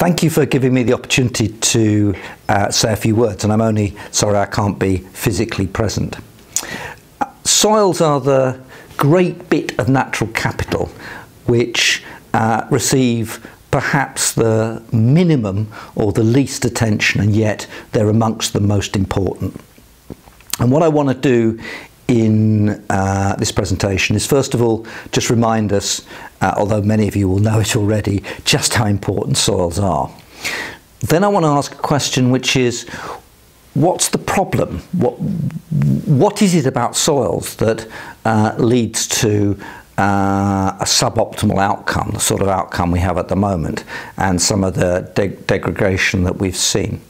Thank you for giving me the opportunity to uh, say a few words, and I'm only sorry I can't be physically present. Soils are the great bit of natural capital which uh, receive perhaps the minimum or the least attention, and yet they're amongst the most important. And what I want to do in uh, this presentation is first of all just remind us, uh, although many of you will know it already, just how important soils are. Then I want to ask a question which is, what's the problem? What, what is it about soils that uh, leads to uh, a suboptimal outcome, the sort of outcome we have at the moment, and some of the de degradation that we've seen?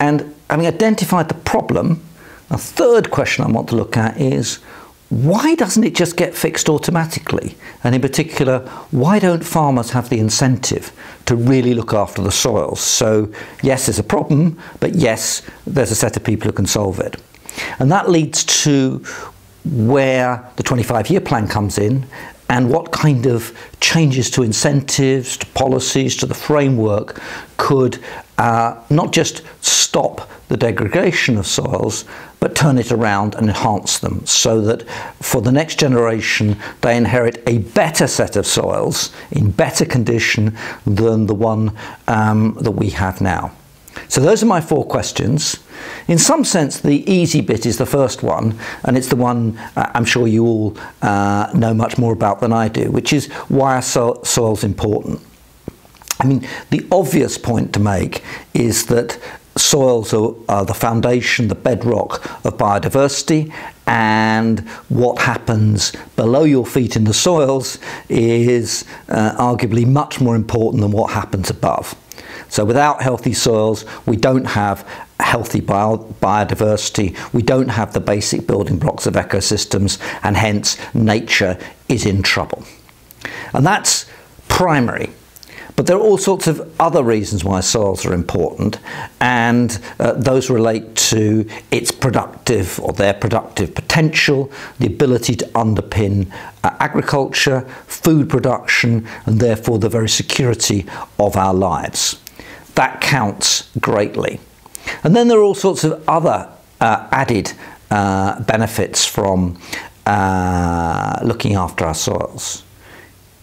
And having identified the problem, a third question I want to look at is why doesn't it just get fixed automatically? And in particular, why don't farmers have the incentive to really look after the soils? So, yes, there's a problem, but yes, there's a set of people who can solve it. And that leads to where the 25 year plan comes in and what kind of changes to incentives, to policies, to the framework could uh, not just stop the degradation of soils, but turn it around and enhance them so that for the next generation they inherit a better set of soils in better condition than the one um, that we have now. So those are my four questions. In some sense, the easy bit is the first one, and it's the one uh, I'm sure you all uh, know much more about than I do, which is why are so soils important? I mean, the obvious point to make is that soils are, are, the foundation, the bedrock of biodiversity, and what happens below your feet in the soils is uh, arguably much more important than what happens above. So without healthy soils, we don't have healthy bio biodiversity, we don't have the basic building blocks of ecosystems, and hence nature is in trouble. And that's primary. But there are all sorts of other reasons why soils are important, and uh, those relate to its productive or their productive potential, the ability to underpin uh, agriculture, food production, and therefore the very security of our lives. That counts greatly. And then there are all sorts of other uh, added uh, benefits from uh, looking after our soils.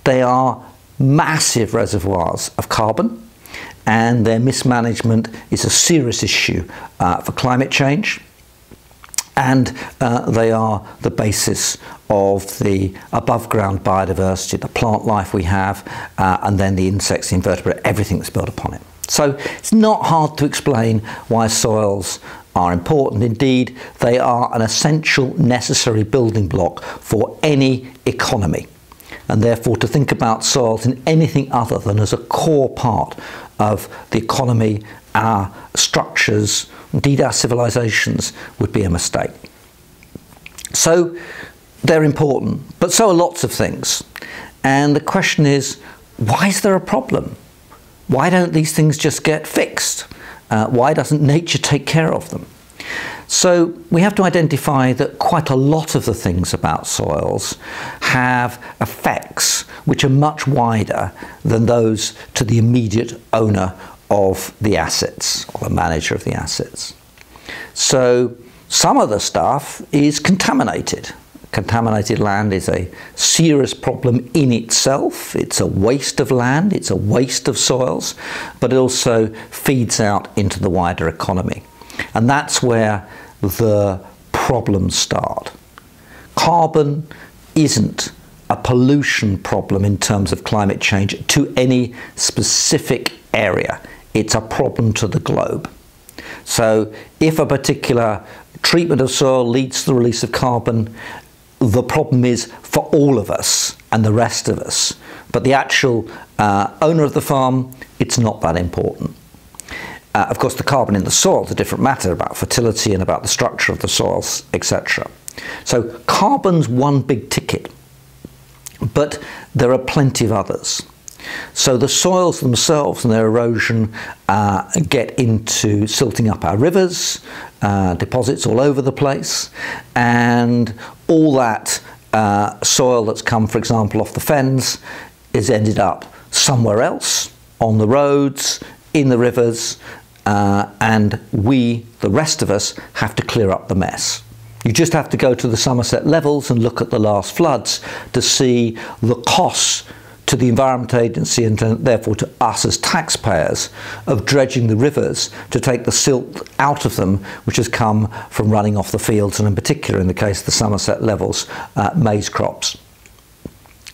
They are massive reservoirs of carbon and their mismanagement is a serious issue uh, for climate change and uh, they are the basis of the above ground biodiversity, the plant life we have, uh, and then the insects, the invertebrate, everything that's built upon it. So it's not hard to explain why soils are important. Indeed, they are an essential, necessary building block for any economy and therefore to think about soils in anything other than as a core part of the economy, our structures, indeed our civilizations, would be a mistake. So they're important, but so are lots of things. And the question is, why is there a problem? Why don't these things just get fixed? Uh, why doesn't nature take care of them? So we have to identify that quite a lot of the things about soils have effects which are much wider than those to the immediate owner of the assets or the manager of the assets. So some of the stuff is contaminated. Contaminated land is a serious problem in itself. It's a waste of land, it's a waste of soils, but it also feeds out into the wider economy. And that's where the problems start. Carbon isn't a pollution problem in terms of climate change to any specific area. It's a problem to the globe. So if a particular treatment of soil leads to the release of carbon, the problem is for all of us and the rest of us. But the actual uh, owner of the farm, it's not that important. Uh, of course, the carbon in the soil is a different matter about fertility and about the structure of the soils, etc. So carbon's one big ticket, but there are plenty of others. So the soils themselves and their erosion uh, get into silting up our rivers, uh, deposits all over the place, and all that uh, soil that's come, for example, off the fens is ended up somewhere else on the roads, in the rivers, uh, and we, the rest of us, have to clear up the mess. You just have to go to the Somerset levels and look at the last floods to see the costs to the Environment Agency and to, therefore to us as taxpayers of dredging the rivers to take the silt out of them which has come from running off the fields and in particular in the case of the Somerset levels uh, maize crops.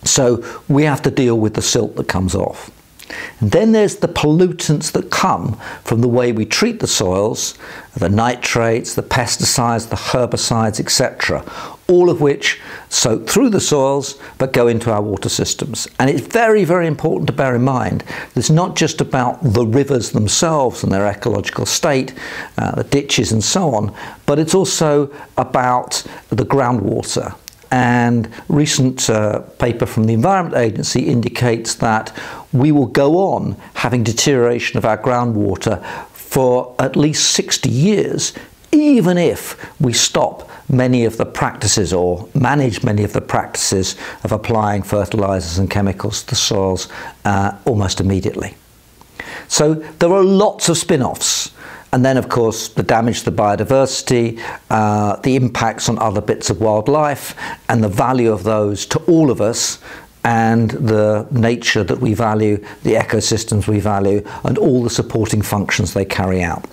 So we have to deal with the silt that comes off. And then there's the pollutants that come from the way we treat the soils, the nitrates, the pesticides, the herbicides, etc., all of which soak through the soils but go into our water systems. And it's very, very important to bear in mind that it's not just about the rivers themselves and their ecological state, uh, the ditches and so on, but it's also about the groundwater and recent uh, paper from the Environment Agency indicates that we will go on having deterioration of our groundwater for at least 60 years, even if we stop many of the practices or manage many of the practices of applying fertilizers and chemicals to the soils uh, almost immediately. So there are lots of spin-offs and then, of course, the damage to the biodiversity, uh, the impacts on other bits of wildlife, and the value of those to all of us, and the nature that we value, the ecosystems we value, and all the supporting functions they carry out.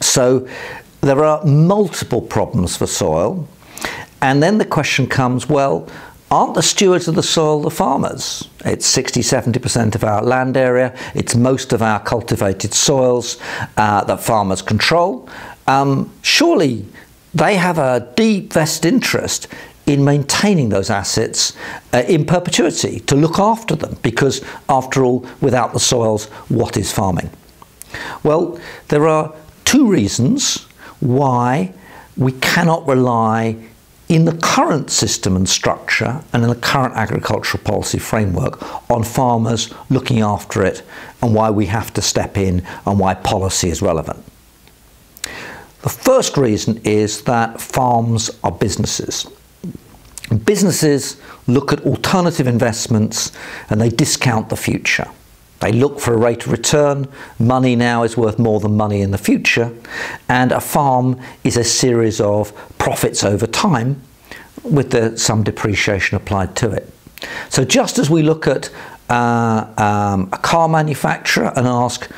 So there are multiple problems for soil. And then the question comes, well, aren't the stewards of the soil the farmers? It's 60 70% of our land area, it's most of our cultivated soils uh, that farmers control. Um, surely they have a deep vested interest in maintaining those assets uh, in perpetuity, to look after them, because after all, without the soils, what is farming? Well, there are two reasons why we cannot rely in the current system and structure and in the current agricultural policy framework on farmers looking after it and why we have to step in and why policy is relevant. The first reason is that farms are businesses. Businesses look at alternative investments and they discount the future. They look for a rate of return. Money now is worth more than money in the future. And a farm is a series of profits over time with the, some depreciation applied to it. So just as we look at uh, um, a car manufacturer and ask,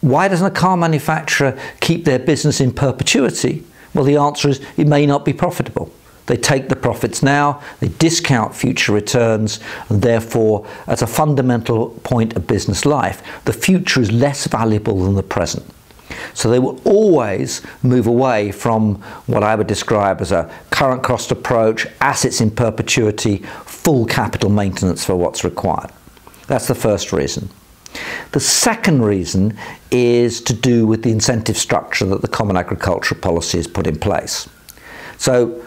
why doesn't a car manufacturer keep their business in perpetuity? Well, the answer is it may not be profitable. They take the profits now, they discount future returns, and therefore, as a fundamental point of business life, the future is less valuable than the present. So they will always move away from what I would describe as a current cost approach, assets in perpetuity, full capital maintenance for what's required. That's the first reason. The second reason is to do with the incentive structure that the Common Agricultural Policy has put in place. So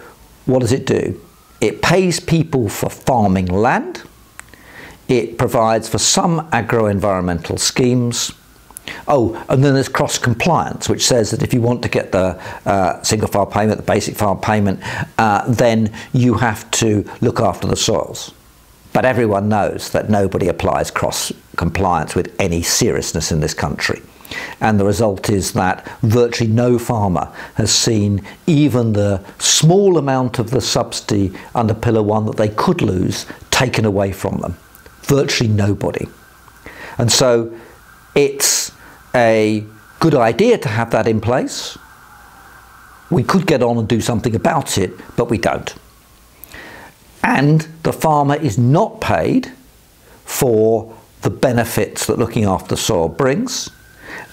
what does it do? It pays people for farming land, it provides for some agro-environmental schemes, Oh, and then there's cross compliance, which says that if you want to get the uh, single file payment, the basic file payment, uh, then you have to look after the soils. But everyone knows that nobody applies cross compliance with any seriousness in this country. And the result is that virtually no farmer has seen even the small amount of the subsidy under Pillar 1 that they could lose taken away from them. Virtually nobody. And so it's a good idea to have that in place. We could get on and do something about it, but we don't. And the farmer is not paid for the benefits that looking after soil brings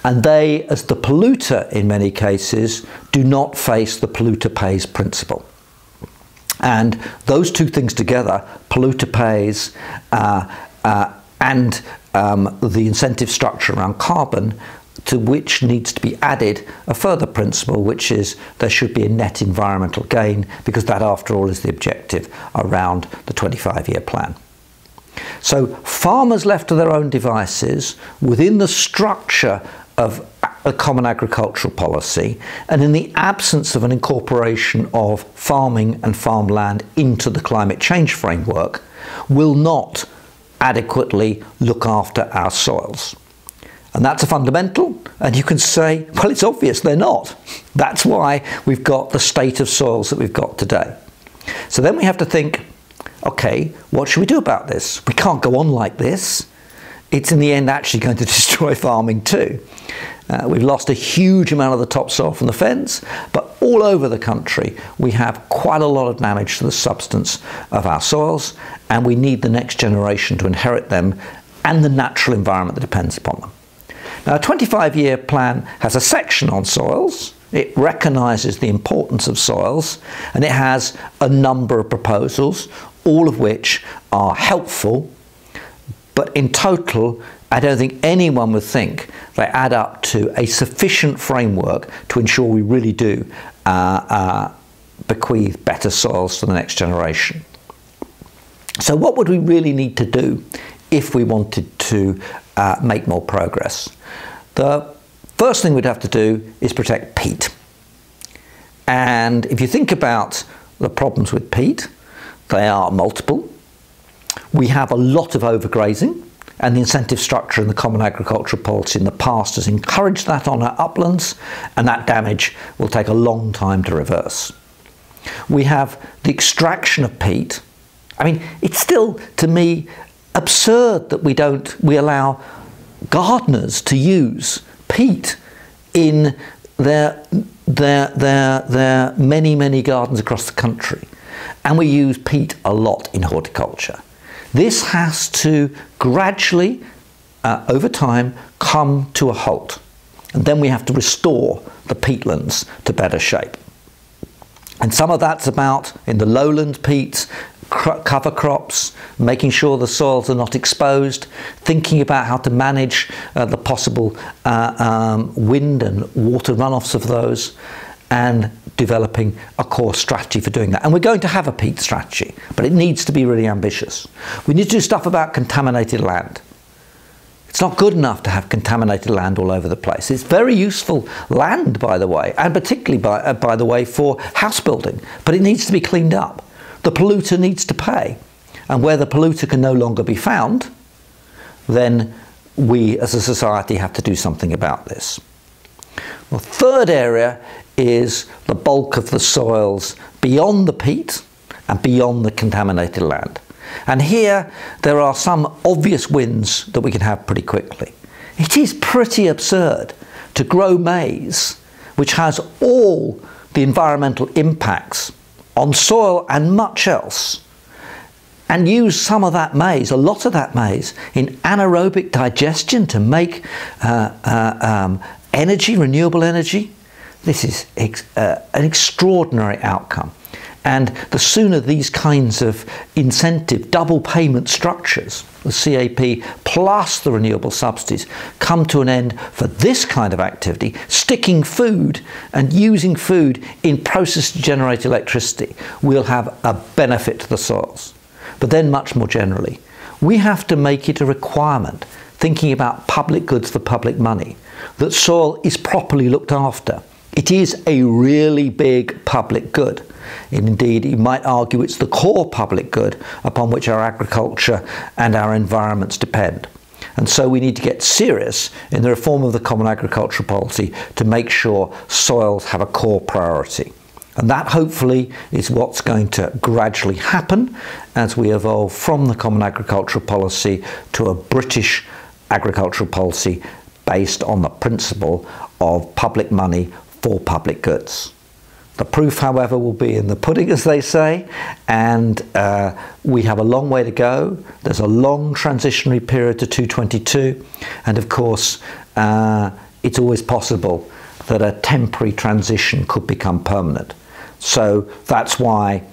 and they, as the polluter in many cases, do not face the polluter pays principle. And those two things together, polluter pays uh, uh, and um, the incentive structure around carbon, to which needs to be added a further principle, which is there should be a net environmental gain, because that, after all, is the objective around the 25 year plan. So, farmers left to their own devices within the structure of a common agricultural policy and in the absence of an incorporation of farming and farmland into the climate change framework will not adequately look after our soils. And that's a fundamental, and you can say, well, it's obvious they're not. That's why we've got the state of soils that we've got today. So then we have to think, okay, what should we do about this? We can't go on like this. It's in the end actually going to destroy farming too. Uh, we've lost a huge amount of the topsoil from the fens, but all over the country we have quite a lot of damage to the substance of our soils, and we need the next generation to inherit them and the natural environment that depends upon them. Now, a 25 year plan has a section on soils. It recognises the importance of soils and it has a number of proposals, all of which are helpful, but in total, I don't think anyone would think they add up to a sufficient framework to ensure we really do uh, uh, bequeath better soils to the next generation. So, what would we really need to do if we wanted to uh, make more progress? The first thing we'd have to do is protect peat. And if you think about the problems with peat, they are multiple. We have a lot of overgrazing, and the incentive structure in the Common Agricultural Policy in the past has encouraged that on our uplands, and that damage will take a long time to reverse. We have the extraction of peat. I mean, it's still, to me, absurd that we don't, we allow gardeners to use peat in their, their, their, their many, many gardens across the country. And we use peat a lot in horticulture. This has to gradually, uh, over time, come to a halt. And then we have to restore the peatlands to better shape. And some of that's about, in the lowland peats, cover crops, making sure the soils are not exposed, thinking about how to manage uh, the possible uh, um, wind and water runoffs of those, and developing a core strategy for doing that. And we're going to have a peat strategy, but it needs to be really ambitious. We need to do stuff about contaminated land. It's not good enough to have contaminated land all over the place. It's very useful land, by the way, and particularly, by, uh, by the way, for house building, but it needs to be cleaned up. The polluter needs to pay. And where the polluter can no longer be found, then we as a society have to do something about this. The third area is the bulk of the soils beyond the peat and beyond the contaminated land. And here there are some obvious wins that we can have pretty quickly. It is pretty absurd to grow maize, which has all the environmental impacts on soil and much else and use some of that maize, a lot of that maize, in anaerobic digestion to make uh, uh, um, energy, renewable energy. This is ex uh, an extraordinary outcome. And the sooner these kinds of incentive double payment structures, the CAP plus the renewable subsidies, come to an end for this kind of activity, sticking food and using food in process to generate electricity, we'll have a benefit to the soils. But then, much more generally, we have to make it a requirement, thinking about public goods for public money, that soil is properly looked after. It is a really big public good. Indeed, you might argue it's the core public good upon which our agriculture and our environments depend. And so we need to get serious in the reform of the Common Agricultural Policy to make sure soils have a core priority. And that hopefully is what's going to gradually happen as we evolve from the Common Agricultural Policy to a British agricultural policy based on the principle of public money for public goods. The proof, however, will be in the pudding, as they say, and uh, we have a long way to go. There's a long transitionary period to 222, and of course, uh, it's always possible that a temporary transition could become permanent. So that's why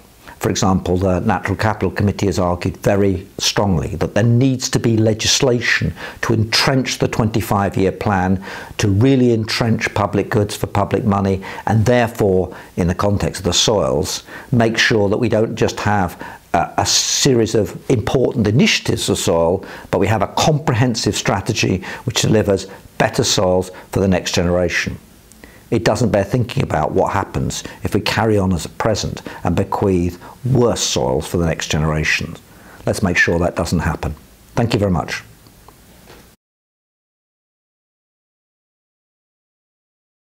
for example, the Natural Capital Committee has argued very strongly that there needs to be legislation to entrench the 25 year plan, to really entrench public goods for public money, and therefore, in the context of the soils, make sure that we don't just have a, a series of important initiatives for soil, but we have a comprehensive strategy which delivers better soils for the next generation it doesn't bear thinking about what happens if we carry on as at present and bequeath worse soils for the next generation. Let's make sure that doesn't happen. Thank you very much.